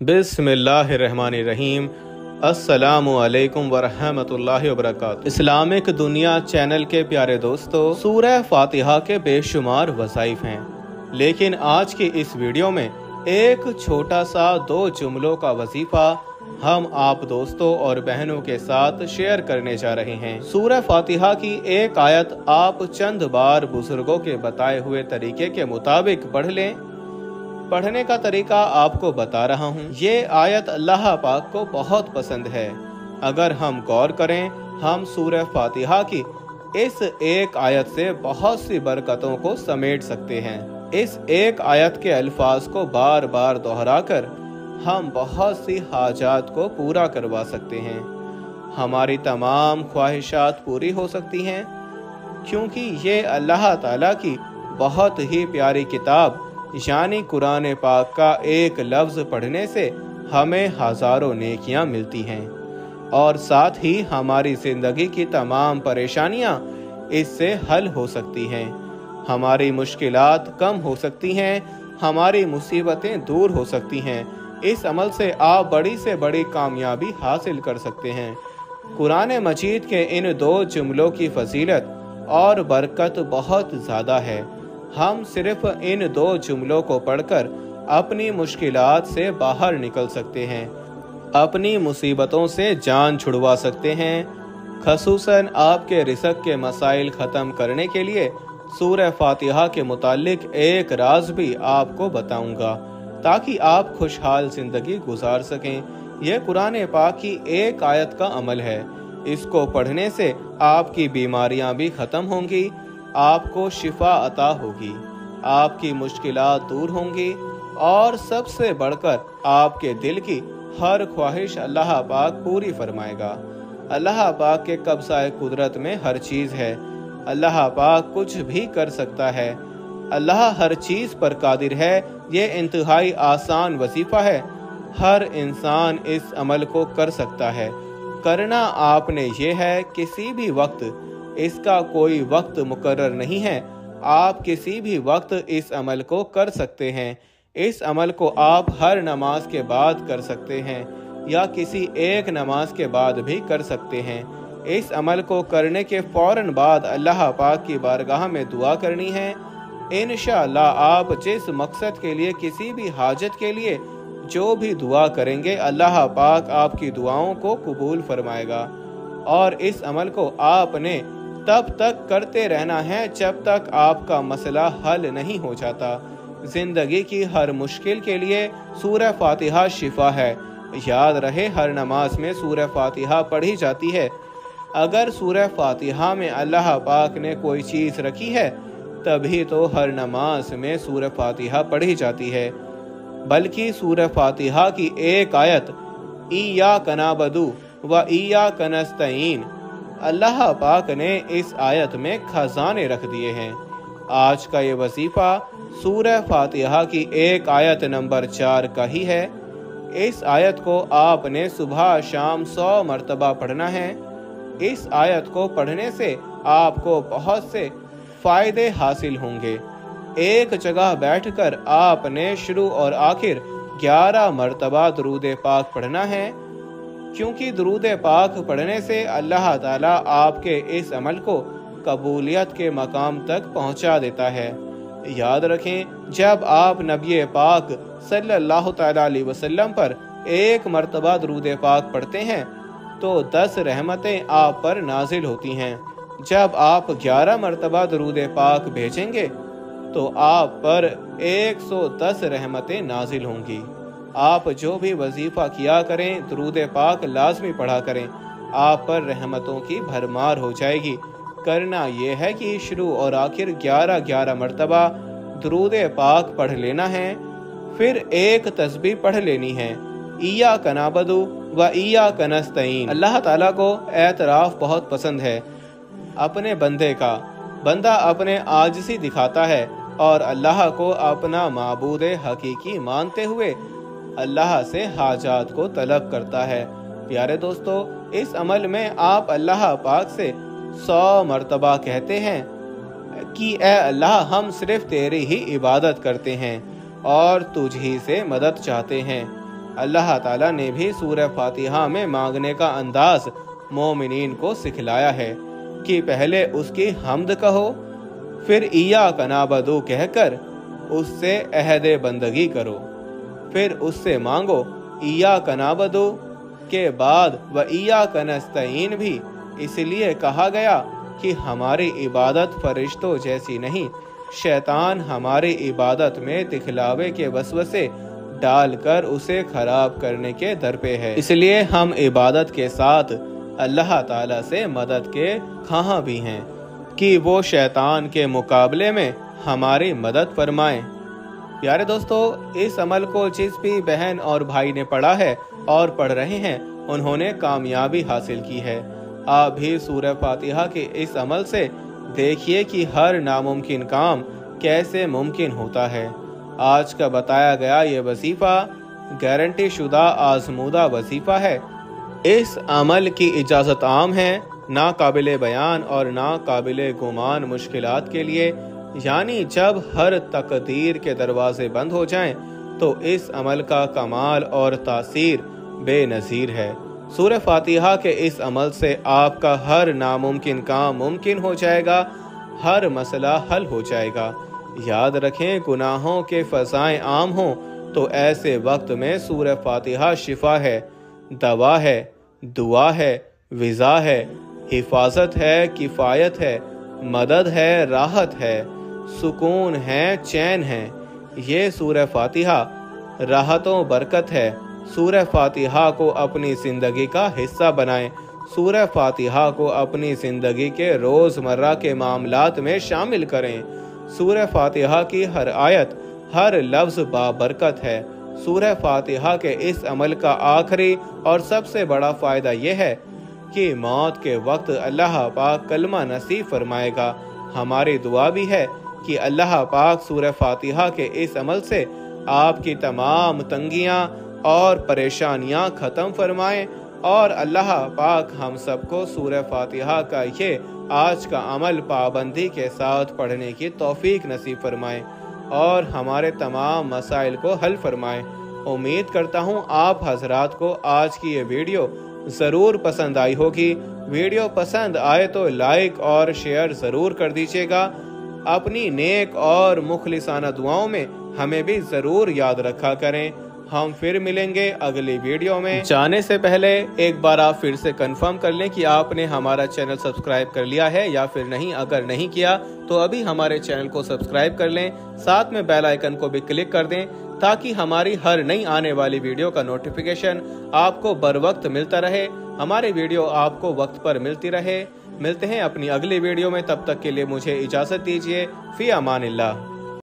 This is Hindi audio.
बिस्मिल्लाहिर्रहमानिर्रहीम। असलकम वरहमतुल्लाहि वबरकात इस्लामिक दुनिया चैनल के प्यारे दोस्तों, सूरह फातिहा के बेशुमार वसाइफ हैं। लेकिन आज की इस वीडियो में एक छोटा सा दो जुमलों का वजीफा हम आप दोस्तों और बहनों के साथ शेयर करने जा रहे हैं। सूरह फातिहा की एक आयत आप चंद बार बुज़ुर्गों के बताए हुए तरीके के मुताबिक पढ़ लें। पढ़ने का तरीका आपको बता रहा हूँ। ये आयत अल्लाह पाक को बहुत पसंद है। अगर हम गौर करें, हम सूरह फातिहा की इस एक आयत से बहुत सी बरकतों को समेट सकते हैं। इस एक आयत के अल्फाज को बार बार दोहराकर हम बहुत सी हाजात को पूरा करवा सकते हैं। हमारी तमाम ख्वाहिशात पूरी हो सकती हैं, क्योंकि ये अल्लाह ताला की बहुत ही प्यारी किताब यानी कुरान पाक का एक लफ्ज़ पढ़ने से हमें हज़ारों नेकियाँ मिलती हैं। और साथ ही हमारी ज़िंदगी की तमाम परेशानियाँ इससे हल हो सकती हैं। हमारी मुश्किलात कम हो सकती हैं, हमारी मुसीबतें दूर हो सकती हैं। इस अमल से आप बड़ी से बड़ी कामयाबी हासिल कर सकते हैं। कुरान मजीद के इन दो जुमलों की फजीलत और बरकत बहुत ज़्यादा है। हम सिर्फ़ इन दो जुमलों को पढ़कर अपनी मुश्किलात से बाहर निकल सकते हैं। अपनी मुसीबतों से जान छुड़वा सकते हैं। खसूसन आपके रिसक के मसाइल ख़त्म करने के लिए सूर फातिहा के मुतालिक एक राज भी आपको बताऊँगा, ताकि आप खुशहाल ज़िंदगी गुजार सकें। यह कुरान पाक की एक आयत का अमल है। इसको पढ़ने से आपकी बीमारियाँ भी ख़त्म होंगी आपको शिफा अता होगी। आपकी मुश्किलात दूर होंगी और सबसे बढ़कर आपके दिल की हर ख्वाहिश अल्लाह पाक पूरी फरमाएगा। अल्लाह पाक के कब्जा कुदरत में हर चीज़ है। अल्लाह पाक कुछ भी कर सकता है। अल्लाह हर चीज़ पर कादिर है। ये इंतहाई आसान वजीफ़ा है। हर इंसान इस अमल को कर सकता है। करना आपने ये है, किसी भी वक्त इसका कोई वक्त मुकर्र नहीं है। आप किसी भी वक्त इस अमल को कर सकते हैं। इस अमल को आप हर नमाज़ के बाद कर सकते हैं, या किसी एक नमाज़ के बाद भी कर सकते हैं। इस अमल को करने के फ़ौरन बाद अल्लाह पाक की बारगाह में दुआ करनी है। इन आप जिस मकसद के लिए, किसी भी हाजत के लिए जो भी दुआ करेंगे, अल्लाह पाक आपकी दुआओं को कबूल फरमाएगा। और इस अमल को आपने तब तक करते रहना है जब तक आपका मसला हल नहीं हो जाता। ज़िंदगी की हर मुश्किल के लिए सूरह फातिहा शिफा है। याद रहे, हर नमाज़ में सूरह फातिहा पढ़ी जाती है। अगर सूरह फातिहा में अल्लाह पाक ने कोई चीज़ रखी है, तभी तो हर नमाज़ में सूरह फातिहा पढ़ी जाती है। बल्कि सूरह फातिहा की एक आयत ईया कनाबदू व ईया कनस्तईन अल्लाह पाक ने इस आयत में खजाने रख दिए हैं। आज का ये वजीफ़ा सूरह फातिहा की एक आयत नंबर चार का ही है। इस आयत को आपने सुबह शाम सौ मरतबा पढ़ना है। इस आयत को पढ़ने से आपको बहुत से फ़ायदे हासिल होंगे। एक जगह बैठकर आपने शुरू और आखिर ग्यारह मरतबा दरूद पाक पढ़ना है। क्योंकि दरूद पाक पढ़ने से अल्लाह ताला आपके इस अमल को कबूलियत के मकाम तक पहुँचा देता है। याद रखें, जब आप नबी पाक सल्लल्लाहु अलैहि वसल्लम पर एक मरतबा दरूद पाक पढ़ते हैं तो दस रहमतें आप पर नाजिल होती हैं। जब आप ग्यारह मरतबा दरूद पाक भेजेंगे तो आप पर एक सौ दस रहमतें नाजिल होंगी। आप जो भी वजीफ़ा किया करें, दरूद पाक लाजमी पढ़ा करें। आप पर रहमतों की भरमार हो जाएगी। करना यह है कि शुरू और आखिर ग्यारह ग्यारह मरतबा दरूद पाक पढ़ लेना है, फिर एक तस्बी पढ़ लेनी है। ईया कनाबदू व ईया कनस्तईन अल्लाह ताला को एतराफ़ बहुत पसंद है, अपने बंदे का। बंदा अपने आजसी दिखाता है और अल्लाह को अपना मबूद हकीकी मानते हुए अल्लाह से हाजात को तलब करता है। प्यारे दोस्तों, इस अमल में आप अल्लाह पाक से सौ मरतबा कहते हैं कि ए अल्लाह, हम सिर्फ़ तेरी ही इबादत करते हैं और तुझ ही से मदद चाहते हैं। अल्लाह ताला ने भी सूर्य फातिहा में मांगने का अंदाज मोमिन को सिखलाया है कि पहले उसकी हमद कहो, फिर ईया कनाबदो कहकर उससे अहद बंदगी करो। फिर उससे मांगो, ईया कनाबदो के बाद व ईया कनस्तईन भी। इसलिए कहा गया कि हमारी इबादत फरिश्तों जैसी नहीं, शैतान हमारी इबादत में दिखलावे के वसवसे डालकर उसे खराब करने के दर पे है। इसलिए हम इबादत के साथ अल्लाह ताला से मदद के खां भी हैं, कि वो शैतान के मुकाबले में हमारी मदद फरमाएँ। प्यारे दोस्तों, इस अमल को जिस भी बहन और भाई ने पढ़ा है और पढ़ रहे हैं। उन्होंने कामयाबी हासिल की है। आप भी सूर्य फातिहा के इस अमल से देखिए कि हर नामुमकिन काम कैसे मुमकिन होता है। आज का बताया गया ये वजीफ़ा गारंटी शुदा आजमूदा वजीफ़ा है। इस अमल की इजाज़त आम है ना काबिल बयान और ना काबिल गुमान मुश्किलात के लिए यानी जब हर तकदीर के दरवाजे बंद हो जाएँ तो इस अमल का कमाल और तासीर बेनज़ीर है। सूर फातिहा के इस अमल से आपका हर नामुमकिन काम मुमकिन हो जाएगा, हर मसला हल हो जाएगा। याद रखें, गुनाहों के फसाएँ आम हों तो ऐसे वक्त में सूर फातिहा शिफा है, दवा है, दुआ है, विज़ा है, हिफाजत है, किफ़ायत है, मदद है, राहत है। सुकून है, चैन है। ये सूर्य फातिहा राहतों बरकत है। सूर्य फातिहा को अपनी ज़िंदगी का हिस्सा बनाएँ। सूर्य फातिहा को अपनी ज़िंदगी के रोज़मर्रा के मामलात में शामिल करें। सूर्य फातिहा की हर आयत, हर लफ्ज़ बाबरकत है। सूर्य फातिहा के इस अमल का आखिरी और सबसे बड़ा फ़ायदा यह है कि मौत के वक्त अल्लाह पाक कलमा नसीब फरमाएगा। हमारी दुआ भी है कि अल्लाह पाक सूर्य फातिहा के इस अमल से आपकी तमाम तंगियाँ और परेशानियाँ ख़त्म फरमाएँ और अल्लाह पाक हम सबको सूर्य फातिहा का ये आज का अमल पाबंदी के साथ पढ़ने की तौफीक नसीब फरमाएँ और हमारे तमाम मसाइल को हल फरमाएँ। उम्मीद करता हूँ आप हजरात को आज की ये वीडियो ज़रूर पसंद आई होगी। वीडियो पसंद आए तो लाइक और शेयर ज़रूर कर दीजिएगा अपनी नेक और मुखलिसाना दुआओं में हमें भी ज़रूर याद रखा करें। हम फिर मिलेंगे अगली वीडियो में। जाने से पहले एक बार आप फिर से कंफर्म कर लें कि आपने हमारा चैनल सब्सक्राइब कर लिया है या फिर नहीं। अगर नहीं किया तो अभी हमारे चैनल को सब्सक्राइब कर लें। साथ में बेल आइकन को भी क्लिक कर दें, ताकि हमारी हर नई आने वाली वीडियो का नोटिफिकेशन आपको बर वक्त मिलता रहे। हमारी वीडियो आपको वक्त पर मिलती रहे। मिलते हैं अपनी अगली वीडियो में, तब तक के लिए मुझे इजाज़त दीजिए। फ़ी अमान